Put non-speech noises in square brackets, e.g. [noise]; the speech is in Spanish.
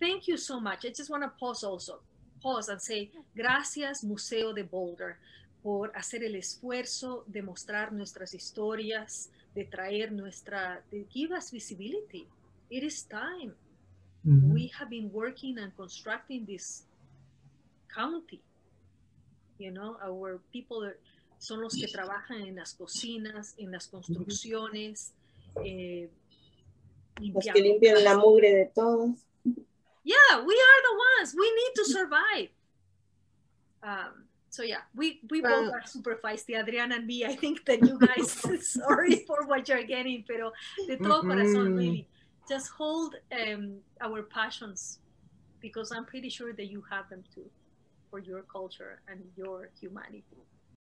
thank you so much. I just want to pause also, pause and say, gracias Museo de Boulder por hacer el esfuerzo de mostrar nuestras historias, de traer nuestra, de give us visibility. It is time. Mm -hmm. We have been working and constructing this county. You know, our people son los que trabajan en las cocinas, en las construcciones. Eh, los que limpian la mugre de todos. Yeah, we are the ones. We need to survive. Um, so yeah, we we well, both are super feisty, Adriana and me. I think that you guys, [laughs] [laughs] sorry for what you're getting, pero de todo corazón, really, just hold um, our passions because I'm pretty sure that you have them too for your culture and your humanity.